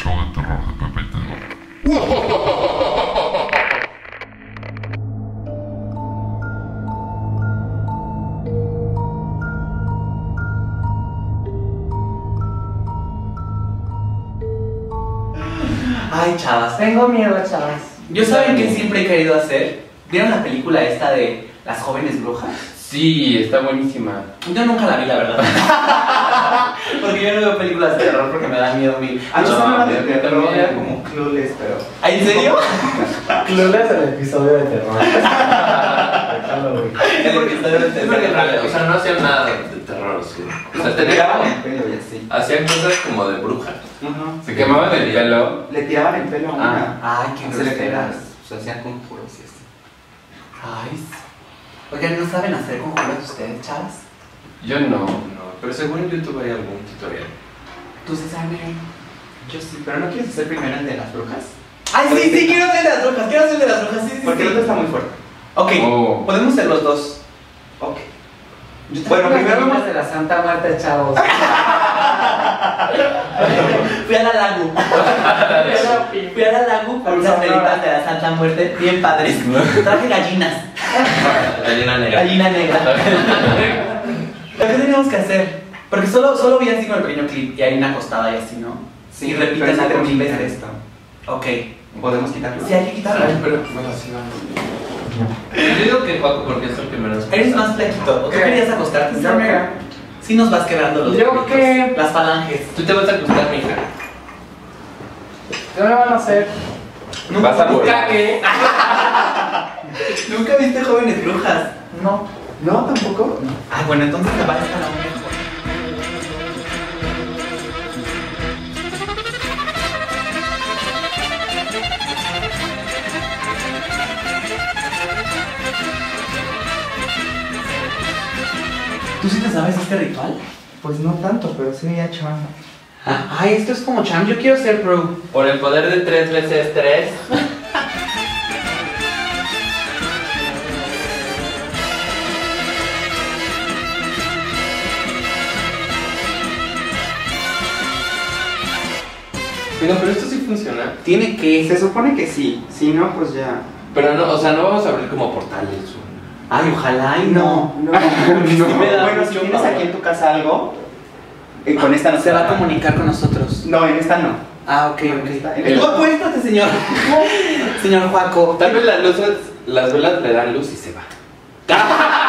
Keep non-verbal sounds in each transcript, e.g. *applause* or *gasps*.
show de terror de Pepe y Teo. Ay, chavas. Tengo miedo, chavas. ¿Yo saben qué siempre he querido hacer? ¿Vieron la película esta de Las jóvenes brujas? Sí, está buenísima. Yo nunca la vi, la verdad. *laughs* porque yo no veo películas de terror porque me da miedo a mí. A mí No, me yo de terror, era como clueless, pero... ¿Ah, ¿En serio? *laughs* Clueless el episodio de terror. *laughs* De Es porque, terror. o sea, no hacían nada de, de terror, sí. O sea, Le tiraban el tenían, pelo y así. hacían cosas como de brujas. Ajá. Se quemaban el pelo. Le tiraban el pelo a una. Ay, qué se le groseras. O sea, hacían conjuros y así. Ay. Oigan, ¿no saben hacer conjuros ustedes, chavas? Yo no. No, pero seguro en YouTube hay algún tutorial. ¿Tú sí sabes? Yo sí, pero ¿no quieres hacer primero el de las brujas? Ay, sí, sí, quiero hacer de las brujas, quiero hacer de las brujas, sí, sí, Porque el otro está muy fuerte. Ok, Oh. podemos ser los dos. Ok. Yo Bueno, primero vamos- de la Santa Muerte, chavos. *laughs* Fui a la lagu. *laughs* Fui a la lagu por unas velitas de la Santa Muerte bien padres. *laughs* Traje gallinas. *laughs* Gallina negra. Gallina negra. ¿Pero qué tenemos que hacer? Porque solo, solo vi así con el pequeño clip y hay una acostada y así, ¿no? y pero repiten sí tenemos mil que veces. esto. Ok. ¿Podemos quitarlo? Sí, hay que quitarlo. Ay, pero bueno, sí van. Yo digo que Paco porque es el que menos. Eres más flaquito. ¿O tú ¿Qué? querías acostarte? Yo me- Sí nos vas quebrando los ¿Yo qué? Las falanges. Tú te vas a acostar, mija. ¿Qué me van a hacer? Vas a volar. *laughs* ¿Nunca viste jóvenes brujas? No. ¿No? ¿Tampoco? Ah, bueno, entonces te va a estar aún mejor. ¿Tú sí te sabes este ritual? Pues no tanto, pero sí ya hecho Ay, esto es como Cham, yo quiero ser pro. Por el poder de tres veces tres. Digo, pero esto sí funciona. Tiene que. Se supone que sí. Si no, pues ya. Pero no, o sea, no vamos a abrir como portales. o- Ay, ojalá y no. no. No. *laughs* Me da bueno, si tienes aquí en tu casa algo, eh, con esta no Se va a comunicar con nosotros. No, en esta no. Ah, ok, En ok. esta- en El- apuéstate, señor. *laughs* señor Juaco. Tal vez las luces, las velas le dan luz y se va. *laughs*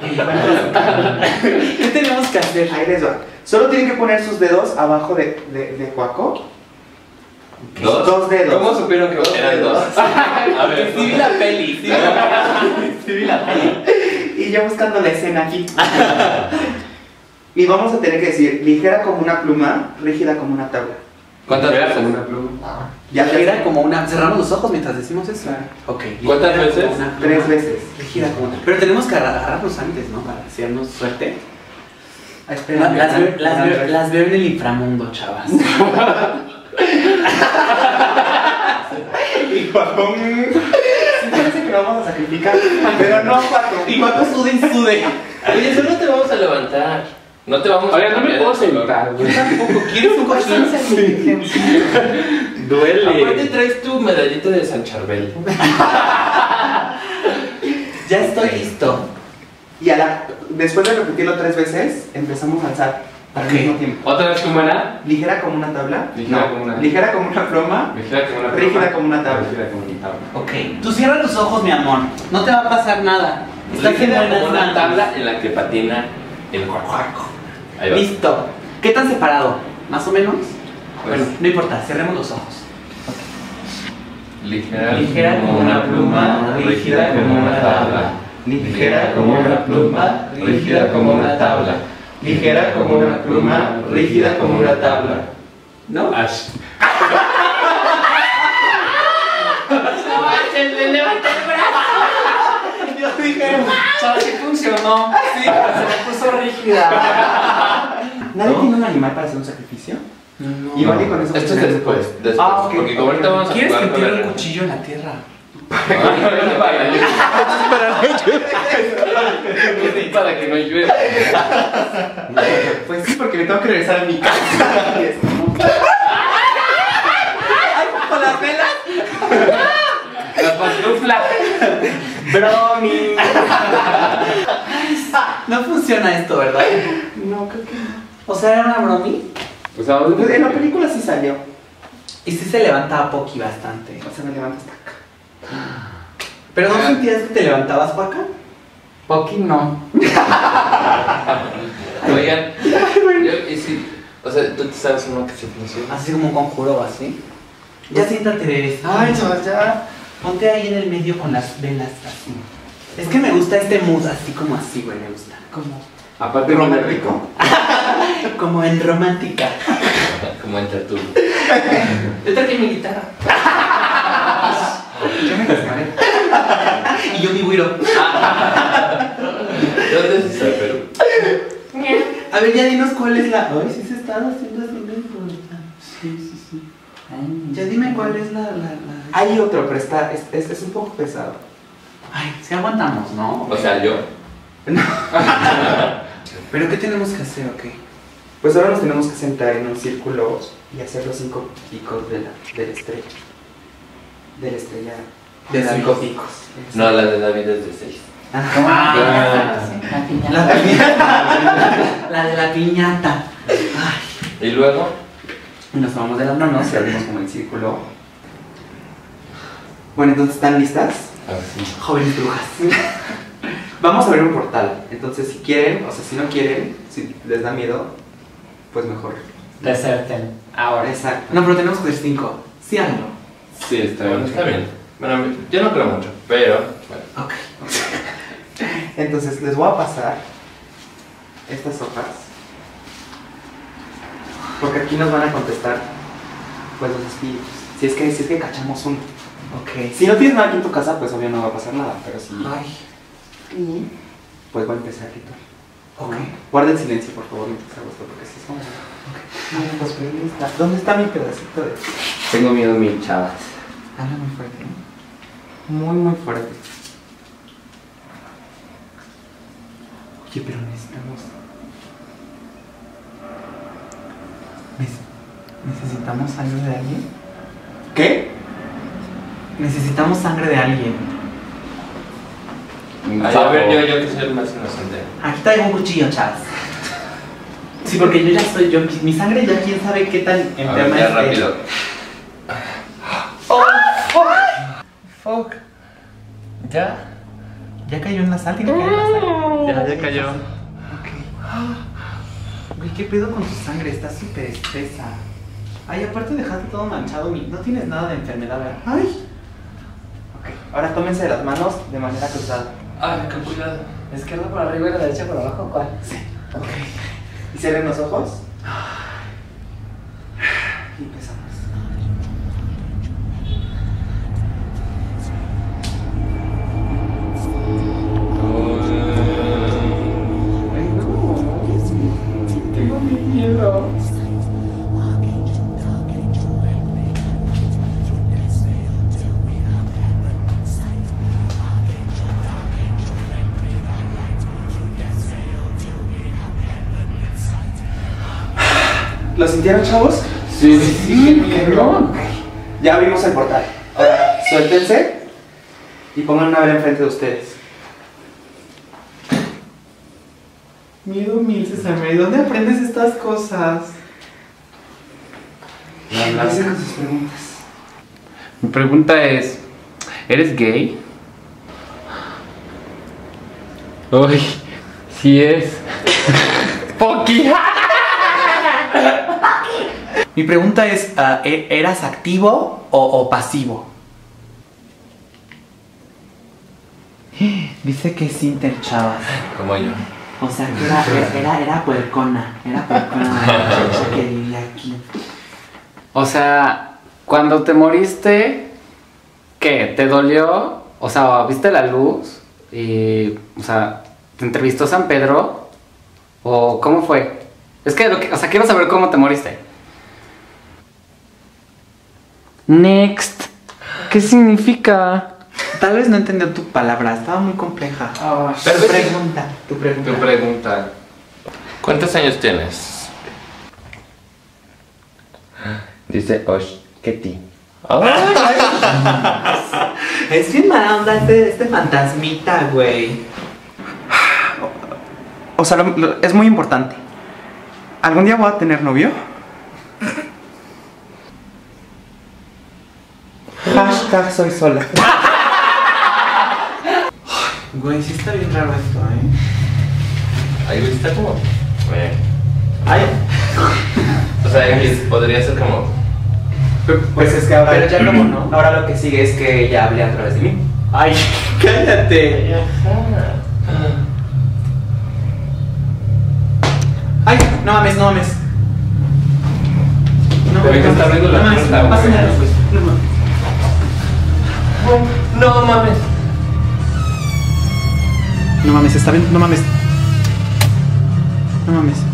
*laughs* ¿Qué tenemos que hacer? Ahí les va. Solo tienen que poner sus dedos abajo de, de, de Juaco. ¿Dos? Dos dedos. ¿Cómo supieron que eran dos? A ver, Sí vi la peli, sí vi la peli. Y yo buscando la escena aquí. y vamos a tener que decir, ligera como una pluma, rígida como una tabla. ¿Cuántas veces? como una pluma. Ya Rígida como una. Cerramos los ojos mientras decimos eso. Claro. Ok. ¿Cuántas veces? Tres veces. Rígida como una. Pero tenemos que agarrar- agarrarnos antes, ¿no? Para hacernos suerte. Las, veo, las, las en el inframundo, chavas. *laughs* *laughs* Y mm, sí parece que lo vamos a sacrificar, pero no Juaco. Y Juaco sude y sude. Oye, solo te vamos a levantar. No te vamos a Oye, no me puedo sentar, güey. Tampoco quieres un cochín. Duele. Aparte traes tu medallita de San Charbel. *laughs* Ya estoy listo. Y a la, después de repetirlo tres veces, empezamos a alzar al Ok. mismo tiempo. ¿Otra vez cómo era? Ligera como una tabla. Ligera no, como una- Ligera como una pluma. Rígida como una Rígida pluma. como una tabla. Rígida como una tabla. Ok. Tú cierra tus ojos, mi amor. No te va a pasar nada. Rígida buenas como una manos. tabla en la que patina el cuacuaco. Listo. ¿Qué tan separado? ¿Más o menos? Pues- bueno, no importa, cerremos los ojos. Ligera, Ligera como una pluma, rígida como una tabla. Ligera como una pluma, rígida como una tabla. Ligera como una pluma, rígida como una tabla. ¿No? Ash. Yo dije, ¿sabes si funcionó? Sí, se me puso rígida. ¿Nadie tiene un animal para hacer un sacrificio? No. Y vale con eso. Esto es después. después ah, ok. Ahorita vamos ¿Quieres que tire un *laughs* cuchillo en la tierra? Para que no llueva. Pues sí, porque me tengo que regresar a mi casa. ¡Ay, con las velas! La pantufla. Bromi. no funciona esto, ¿verdad? No, creo que no. O sea, era una bromi. O sea, Pues en la película sí salió. Y sí se levantaba Poki bastante. O sea, me levanta hasta acá. *gasps* Pero ¿no sentías que te levantabas para acá? Poki no. *laughs* Oigan, yo, y si, o sea, tú te sabes uno que sí funciona. Así como un conjuro o así. Ya siéntate. Ay, chavas, ya. Ponte ahí en el medio con las velas así. Es que me gusta este mood así como así, güey, me gusta. Como, Aparte no me rico. *laughs* como en romántica. Como entre tú. Yo traje mi guitarra. *laughs* Yo me cascaré. Y yo mi güiro. *laughs* ¿Dónde es esa, pero? A ver, ya dinos cuál es la. Ay, sí se está haciendo así, no. Sí, sí, sí. Ya dime cuál es la. la, la... Hay otro, pero está, es, es, es un poco pesado. Ay, sí aguantamos, ¿no? O sea, yo. *laughs* ¿Pero qué tenemos que hacer o qué? Pues ahora nos tenemos que sentar en un círculo y hacer los cinco picos de la, de la estrella. De la estrella. De cinco picos. No, la de David es de 6. Ah, Ah. La piñata. La de la piñata. Ay. Y luego, Y nos tomamos de las manos y abrimos como el círculo. Bueno, entonces, ¿están listas? a ver si. Jóvenes brujas. Vamos a abrir un portal. Entonces, si quieren, o sea, si no quieren, si les da miedo, pues mejor. Deserten. Ahora. Exacto. No, pero tenemos que ser cinco. Sí, hazlo. Sí, está bien. está bien. Bueno, yo no creo mucho, pero. Bueno. Ok. *laughs* Entonces, les voy a pasar estas hojas. Porque aquí nos van a contestar, pues, los espíritus. Si es que, si es que cachamos uno. Ok. Si no tienes nada aquí en tu casa, pues obvio no va a pasar nada. Pero si. Ay. Pues voy a empezar a ritual. Ok. Guarden silencio, por favor, mientras hago esto, porque como. Ay, pues, pero ¿dónde está? ¿Dónde está mi pedacito de.? Tengo miedo, mi chavas. Habla muy fuerte. Muy, muy fuerte. Oye, pero necesitamos. Nece- ¿Necesitamos sangre de alguien? ¿Qué? Necesitamos sangre de alguien. Ay, a ver, yo, yo que soy el más inocente. Aquí traigo un cuchillo, chavas. Sí, porque yo ya estoy, yo, mi sangre ya quién sabe qué tan A ver, enferma ya esté. rápido. Fuck. Ya. Ya cayó en la sal, tiene que caer en la sal. Ya, ya cayó. Ok. Güey, ¿qué pedo con tu sangre? Está súper espesa. Ay, aparte dejaste todo manchado. No tienes nada de enfermedad, ¿verdad? Ay. Ok. Ahora tómense de las manos de manera cruzada. Ay, con cuidado. Izquierda por arriba y la derecha por abajo, ¿cuál? Ok. Y cierren los ojos. ¿Lo sintieron, chavos? Sí, sí, sí, cabrón. Ya abrimos el portal. Ahora, suéltense y pongan una vela enfrente de ustedes. Miedo mil, César Mary. ¿Dónde aprendes estas cosas? Empiecen con sus preguntas. Mi pregunta es, ¿eres gay? Uy, sí es. *laughs* Poki. *laughs* Mi pregunta es, ah, ¿e- ¿eras activo o, o pasivo? *gasps* Dice que es interchavas. Como yo. O sea, que era, era, era puercona. Era puercona *laughs* la que vivía aquí. O sea, cuando te moriste, ¿qué? ¿Te dolió? O sea, ¿viste la luz? Y, o sea, ¿te entrevistó San Pedro? ¿O cómo fue? Es que, lo que- o sea, quiero saber cómo te moriste. Next. ¿Qué significa? Tal vez no entendió tu palabra, estaba muy compleja. Pero tu pregunta, tu pregunta. Tu pregunta. ¿Cuántos años tienes? Dice Osh Ketty. Es bien mala onda este, este fantasmita, güey. O sea, lo- lo- es muy importante. ¿Algún día voy a tener novio? Hashtag soy sola. Güey, sí está bien raro esto, ¿eh? Ahí güey, está como. eh, Ay, O sea, podría ser como. Pues es que ahora, Pero ya como no. ahora lo que sigue es que ella hable a través de mí. ay, *laughs* cállate. Ay, no mames, no mames. No Pero mames, está abriendo la no puerta, güey. No mames. No mames. No mames, está bien, no mames. No mames.